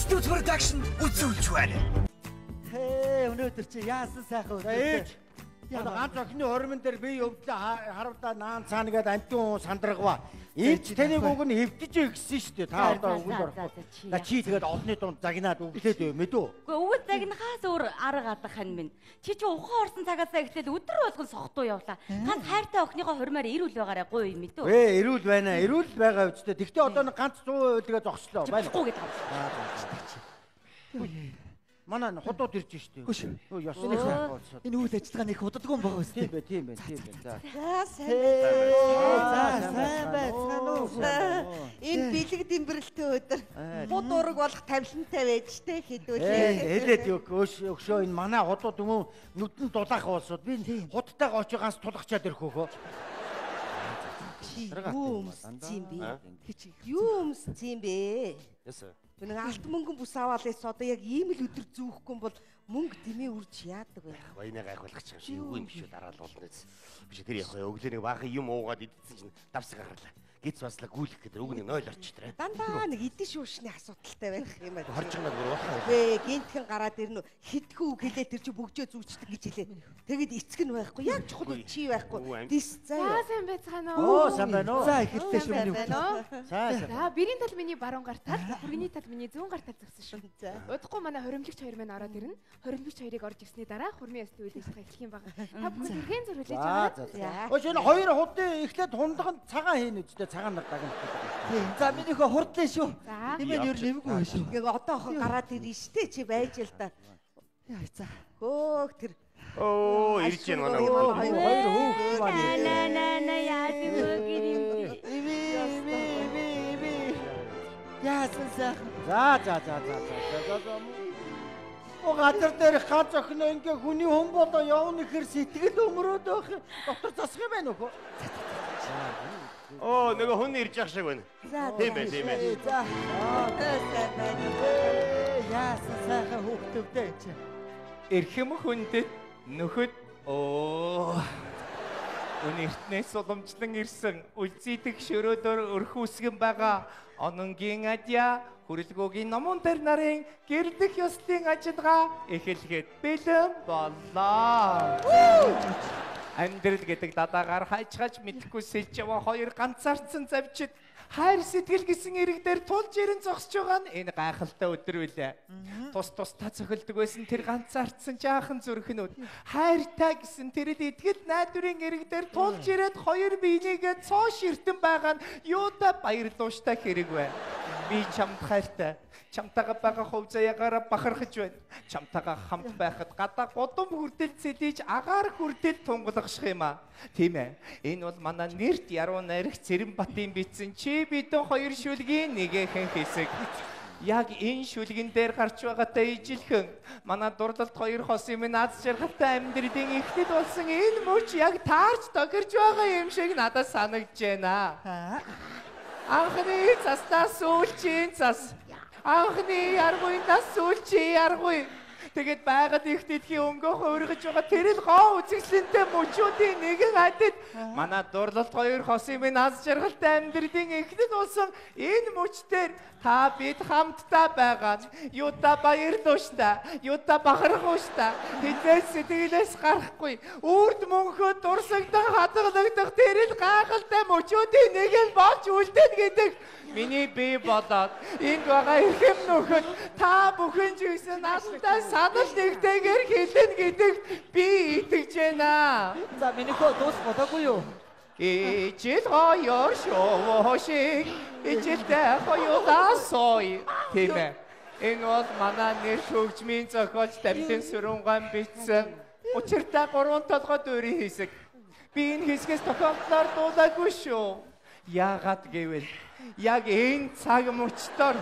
Stut production үзүүлж байна. Хээ өнөөдөр чи яасан сайхан ээж. Одоо ганц охины хормон дээр би өвдөө харавда наан цаана гээд амтун сандрагва. Энд таны гуг нь хөвдөж гисэн шүү дээ. Та одоо өгөнд орох. На чи тэгээд олны дунд загнаад өглөөд өв мэдүү. Гэхдээ өвөг загнахаас өөр арга гадах хань минь. Чи чи ухаан орсон цагаас эхлээд өдөр болгон сохтуу явлаа. Ганц хайртай охиныхоо хурмаар ирүүл байгаарэ гуй мэдүү. Ээ, эрүүл байна. Эрүүл байгаа үстэй. Тэгтээ одоо нэг ганц 100% тэгээ зогслоо. Байна. Болохгүй гэдэг. Манай худууд ирж штэ. Гүш. Өө ёсны болсоо. Энэ үйл ажиллагаа нэг удалгүй юм байгаа Тийм үстэй. бай, тийм бай, тийм бай. За. За сайн За байна. сайн байцгаана уу. Энэ бэлэг дэмбэрэлтэй өдөр. Бод ураг болох тавилантай байж тэ Ээ, хідүүлээ. хэлээд өг өш өшөө энэ манай худууд юм уу нүдэн дулаах болсод би худтайгаа очиж ганц тулгачаад ирэх хөхөө. Юу өмссөн юм бэ? Юу өмссөн юм бэ? Ясаа. Нэг алт мөнгөн бүс аваад эс одоо яг ийм л өдөр зүүхгүй бол мөнгө дэмий үрж яадаг вэ? Баянаа гайхуулах чинь юу юм биш үү дараа л болно биз. Биш тэр яг өглөө нэг баахан юм уугаад идсэн чинь давс гаргарлаа. Гиц басла гүйлэх гэдэг үг нэг 0 орч тэр. Дандаа нэг идэн шүүшний асуудалтай байх юм байна. Хорж байгаа бүр уухаа. Вэ гинтхэн гараад ирнэ хитгэн үг хэлээ тэр чи бөгжөө зүүчдэг гэж хэлээ. Тэгэд эцэг нь байхгүй. Яг чухал чи байхгүй. Дис За заа. сайн байцгаана Оо, уу? сайн байна уу? За байна уу? Сайн сайн. За бэрийн тал миний баруун гар тал, хүргэний тал миний зүүн гар тал зогсон шүү. За. Удахгүй манай хоримлогч хоёр маань ороод ирнэ. Хоримлогч хоёрыг орж ирсний дараа хурмын ясны үйл ажиллагаа эхлэх юм байна. Та бүхэн хэрхэн зур хүлээж За байгаа? За. Өөш энэ хоёр худын эхлээд хундганд цагаан хийн үстэй цагаан нар дагна. Тийм. За минийхөө хурдлаа шүү. За. Хэмээн ер нэмгүй байх шүү. Ингээ одоо охин гараад ирнэ штэ чи байж л да. Яа за. Хөөх тэр Оо, ирж байна манай Өө, худууд. хоёр- хөөх На маань. на на на яа би мөгөр юм. Иви иви иви иви. Яасан сайхан. За за за за за за за. О газар дээр ганц охин ингээ хүний хүн болоо явна гэхэр сэтгэл өмрөөд байх. Доктор засах юм байна уу? Оо, нөгөө хүн ирж явах шиг байна. Тийм бай, тийм бай. За. Яасан сайхан хөөхтөвдөө чи. Эрхэм хүндэт нөхөд оо Үнэртнээс уламжлан ирсэн. Үлзийдэх шөрөөдөр өрхүүсгэн байгаа. Ононгийн адья хүрэлгөөгийн номон төр нарын гэрлэх ёслын ажиллагаа эхлэхэд бэлэн боллоо. Амьдрал гэдэг дадаагаар хайчгаж мэдхгүй сэлж яваа хоёр ганцаарцсан завчид хайр сэтгэл гэсэн эрэг дээр тулж ирэн зогсож байгаа нь энэ гайхалтай өдөр үлээ. Тус тусдаа цохилдог байсан тэр ганцаардсан жаахан зүрхнүүд хайртай гэсэн тэр л итгэл найдварын эрэг дээр тулж ирээд хоёр биенийгээ цоо ширтэн байгаа нь юутай баярлууштай хэрэг вэ? Би чамд хайртай. Чамтайгаа байгаа хувь заяагаараа бахархаж байна. Чамтайгаа хамт байхад гадаа гудам хүртэл цэлиж агаар хүртэл тунгалахших юм аа. Тийм ээ. Энэ бол манай нэрт яруу найрах Цэрэнбатын бичсэн чи бидэн хоёр шүлгийн нэгэхэн хэсэг. Яг энэ шүлгэн дээр гарч байгаатай ижилхэн манай дурлалт хоёр хосын минь аз жаргалтай амьдралын эхлэл болсон энэ мөч яг таарч тохирч байгаа юм шиг надад санагдж байна. Аа. Анхны цастаа сүүлчийн цас. Анхны яргуйнаас сүүлчийн яргуй. Тэгэд байгаль их дэлхийн өнгөөх өргөж байгаа тэр л гоо үзэсгэлэнтэй мөчүүдийн нэгэн адид манай дурлалт хоёр хосын минь аз жаргалтай амьдралын эхлэл болсон энэ мөчтөр та бид хамтдаа байгаа. Юута баярлууштай, юута бахархууштай. Хинээс сэтгэлээс гарахгүй. Үрд мөнхөд дурсагдан хадгалагдах тэр л гайхалтай мөчүүдийн нэг л болж үлдэн гэдэг Миний бие болоод энд байгаа эрхэм нөхөд та бүхэн ч гэсэн надтай санал нэгтэйгээр хэлнэ гэдэгт би итгэж байна. За минийхөө дуус болоогүй юу? Ижил хоёр шоу шиг ижилтэй хоёулаа сой. Тийм ээ. Энэ бол манай нэр шүүгчмийн зохиолч Давидын Сүрүнган бичсэн учиртай гурван толгой дүүрийн хэсэг. Би энэ хэсгээс тохиолдлоор дуулаагүй шүү. Яагаад гэвэл яг энэ цаг мөчтөр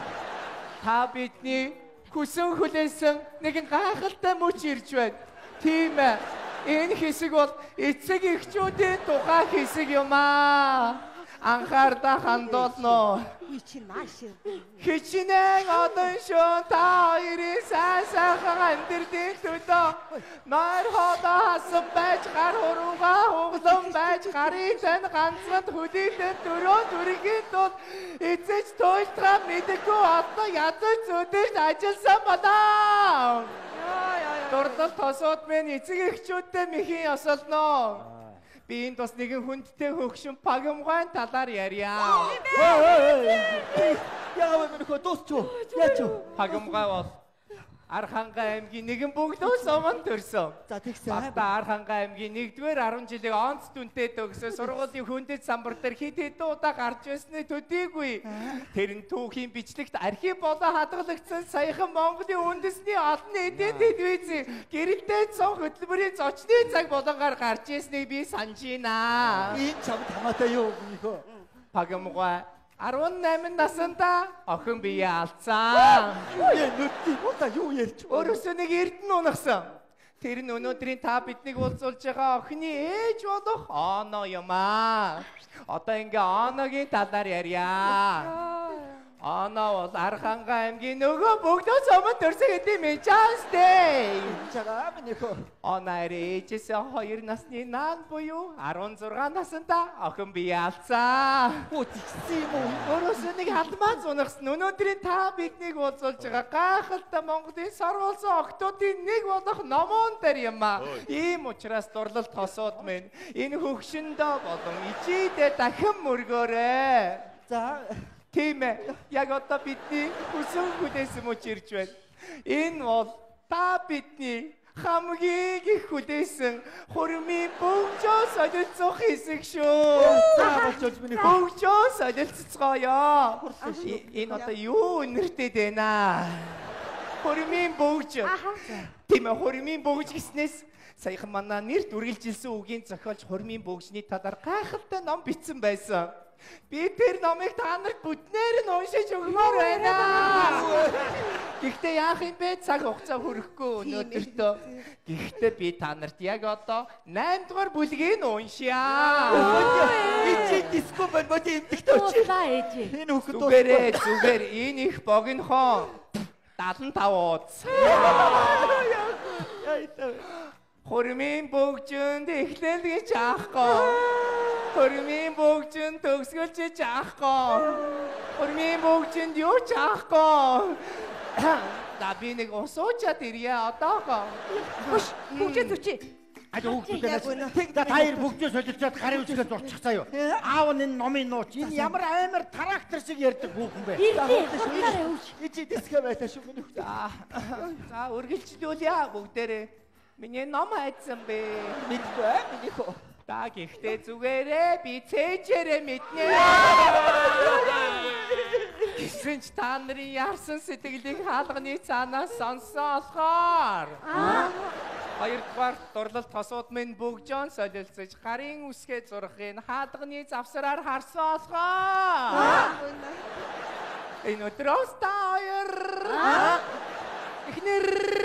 та бидний хүсэн хүлээсэн нэгэн гайхалтай мөч ирж байна. Тийм ээ. Энэ хэсэг бол эцэг эхчүүдийн тухай хэсэг юм аа. Анхаарда хандуулно. Хичнээн одон шон та хоёрын сайн сайхан амьдралын төлөө нойр хоодоо хасан байж гар хуруугаа хуглан байж гарыг тань ганцхан хүлээлтэн дөрөө дүргийн тул эцэж туйлтгаа мэдэггүй одоо язаж зүдэж ажилласан болоо. Дурдал тосоод минь эцэг эхчүүдтэй мэхийн ёсолноо. Би энэ бас нэгэн хүндтэй хөгшин пагамгайн талаар ярья. Яагаад мөнхөө дуусч юу? Яач юу? Пагамгай бол Архангай аймгийн нэгэн бөгдөө суманд төрсөн. За тэгсэн. Багта Архангай аймгийн 1-р 10 жилиг онц дүнтэй төгсөө сургуулийн хүндэт самбар дээр хит хит удаа гарч байсны төдийгүй. Тэр нь түүхийн бичлэгт архив болоо хадгалагдсан саяхан Монголын үндэсний олон эдийн телевизийн гэрэлтэй цон хөтөлбөрийн зочны цаг болгогаар гарч ирснийг би санаж байна. Энэ чам тамаатай юу мөнхөө? Пагамгай 18 наснда охин бие алдсан. Яа нүдти удаа юу ярьж байна? Өөрөөсөө нэг эрдэнэ унагсан. Тэр нь өнөөдрийн та биднийг уулзуулж байгаа охины ээж болох Оно юм аа. Одоо ингээ Оногийн талаар ярья. Оно бол Архангай аймгийн нөгөө бөгдөө цомон төрсөн хэдийн мэжаастэй. Чагаа мөнхөө. Оноор ээжээсээ 2 насны наан буюу 16 наснда охин бие алдсан. Үтгсэн юм уу? Өөрөөсөө нэг халмаа зунагсан. Өнөөдрийн та биднийг уулзуулж байгаа гайхалтай Монголын сорволсон октоодын нэг болох номон дээр юм аа. Ийм учраас дурлал тосоод минь энэ хөгшөндөө болон ичидэ дахин мөргөөрэй. За Тийм ээ. Яг одоо бидний хүсэн хүлээсэн мөч ирж байна. Энэ бол та бидний хамгийн их хүлээсэн хурмын бөгжөө солилцох хэсэг шүү. за болчооч мөнхөө. Бөгжөө солилцоцгоё. Энэ одоо юу нэртэй байна? Хурмын бөгж. Тийм ээ, хурмын бөгж гэснээс саяхан манай нэр дүргэлжилсэн үгийн зохиолч хурмын бөгжний талаар гайхалтай ном бичсэн байсан. Би тэр номыг та нарт бүтнээр нь уншиж өгмөр байна. Гэхдээ яах юм бэ? Цаг хугацаа хүрэхгүй өнөөдөртөө. Гэхдээ би та нарт яг одоо 8 дугаар бүлгийг уншия. Ичи диско бод бод имтэгтэй очи. Уучлаа ээж. Энэ хөхөд Зүгээрээ зүгээр энэ их богинохон 75 ууц. Хурмын бөгжөнд эхлэл гэж аахгүй. Хурмын бөгжөнд төгсгөлж аахгүй. Хурмын бөгжөнд юу ч аахгүй. Да би нэг усуучаад ирье одоогоо. Бүгд зүчи. Аж хүүхдүүдээс тэг та хоёр бүгдөө солилцоод гарын үсгээ зурчих заяа. Аав нь энэ номын нууч. Энэ ямар амар трактор шиг ярьдаг хүүхэн бэ? Ичи диско байлаа шүү мөнхөө. За. За үргэлжлүүлье бүгдээрээ. Миний ном хайцсан бэ. Мэдгүй мөнхөө. Та гэхдээ зүгээрээ би цээжээрээ мэднэ. Гэсэн ч та нарын ярсан сэтгэлийг хаалганы цаанаас сонсон болохоор. Хоёрдугаар дурлал тосууд минь бүгжон солилцож гарын үсгээ зурхыг хаалганы завсраар харсан болохоор. Энэ өдрөөс та хоёр. Эхнэр